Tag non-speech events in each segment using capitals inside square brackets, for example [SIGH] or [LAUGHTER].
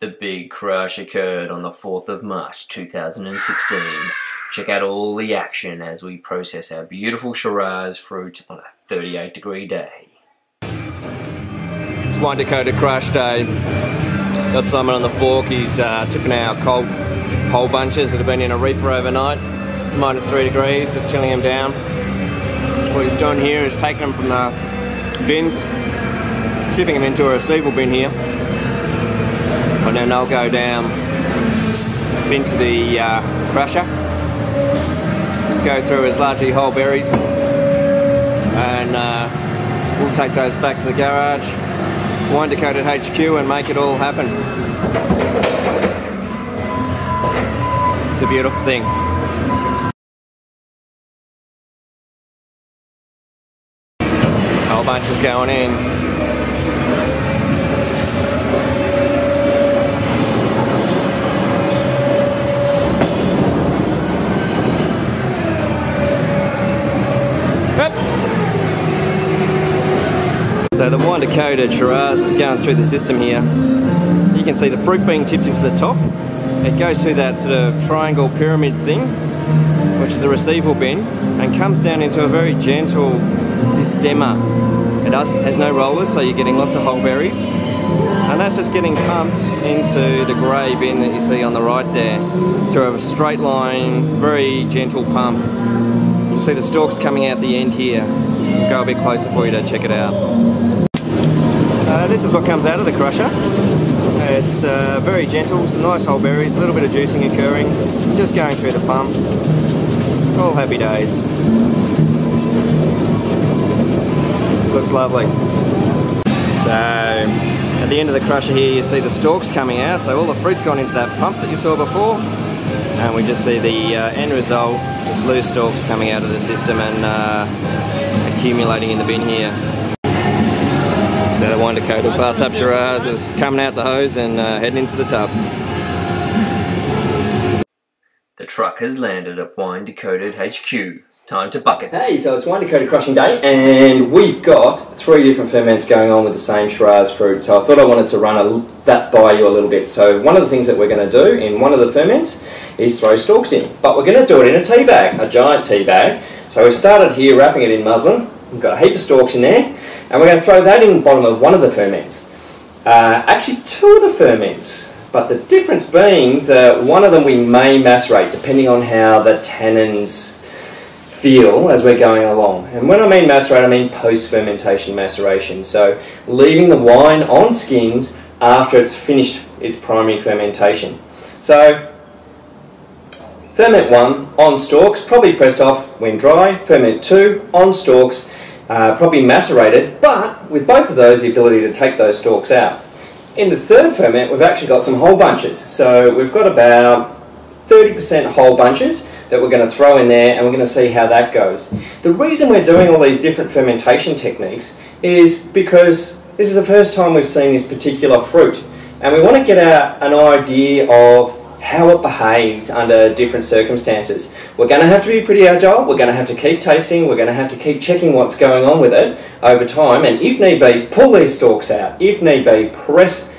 The big crush occurred on the 4th of March 2016. Check out all the action as we process our beautiful Shiraz fruit on a 38 degree day. It's one Dakota crush day. Got someone on the fork, he's uh, tipping our cold whole bunches that have been in a reefer overnight. Minus 3 degrees, just chilling them down. What he's doing here is taking them from the bins, tipping them into a receival bin here. And then they'll go down into the uh, crusher, go through as largely whole berries, and uh, we'll take those back to the garage, wine decoded HQ and make it all happen. It's a beautiful thing. a Whole bunch is going in. The wine decoded Shiraz is going through the system here. You can see the fruit being tipped into the top. It goes through that sort of triangle pyramid thing, which is a receival bin, and comes down into a very gentle destemmer. It does, has no rollers, so you're getting lots of whole berries. And that's just getting pumped into the grey bin that you see on the right there, through a straight line, very gentle pump. You can see the stalks coming out the end here. I'll go a bit closer for you to check it out. Uh, this is what comes out of the crusher. It's uh, very gentle, some nice whole berries, a little bit of juicing occurring, just going through the pump. All happy days. Looks lovely. So, at the end of the crusher here you see the stalks coming out, so all the fruit's gone into that pump that you saw before, and we just see the uh, end result, just loose stalks coming out of the system and uh, accumulating in the bin here. So the wine decoded bathtub Shiraz is coming out the hose and uh, heading into the tub. The truck has landed at Wine Decoded HQ. Time to bucket. Hey, so it's Wine Decoded Crushing Day, and we've got three different ferments going on with the same Shiraz fruit. So I thought I wanted to run a, that by you a little bit. So one of the things that we're going to do in one of the ferments is throw stalks in, but we're going to do it in a tea bag, a giant tea bag. So we've started here wrapping it in muslin. We've got a heap of stalks in there, and we're going to throw that in the bottom of one of the ferments. Uh, actually, two of the ferments, but the difference being that one of them we may macerate depending on how the tannins feel as we're going along. And when I mean macerate, I mean post-fermentation maceration. So leaving the wine on skins after it's finished its primary fermentation. So ferment 1 on stalks, probably pressed off when dry. Ferment 2 on stalks, uh, probably macerated, but with both of those the ability to take those stalks out. In the third ferment we've actually got some whole bunches. So we've got about 30% whole bunches that we're going to throw in there and we're going to see how that goes. The reason we're doing all these different fermentation techniques is because this is the first time we've seen this particular fruit and we want to get a, an idea of how it behaves under different circumstances. We're going to have to be pretty agile, we're going to have to keep tasting, we're going to have to keep checking what's going on with it over time and if need be, pull these stalks out. If need be, press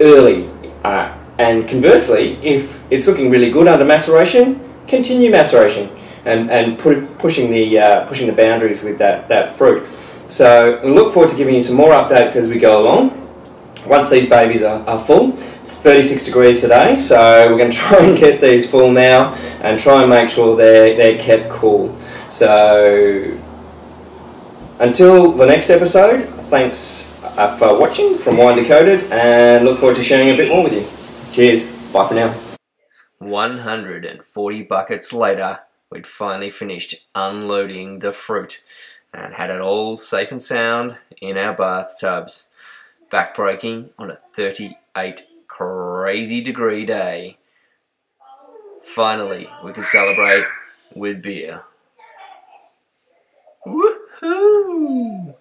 early. Uh, and conversely, if it's looking really good under maceration, continue maceration and, and put, pushing, the, uh, pushing the boundaries with that, that fruit. So we look forward to giving you some more updates as we go along. Once these babies are, are full, it's 36 degrees today, so we're going [LAUGHS] to try and get these full now and try and make sure they're, they're kept cool. So until the next episode, thanks uh, for watching from Wine Decoded and look forward to sharing a bit more with you. Cheers, bye for now. 140 buckets later, we'd finally finished unloading the fruit and had it all safe and sound in our bathtubs. Backbreaking on a 38 crazy degree day. Finally, we can celebrate with beer. Woohoo!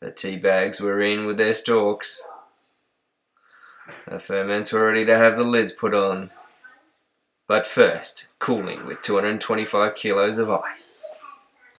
The tea bags were in with their stalks. The ferments were ready to have the lids put on. But first, cooling with 225 kilos of ice.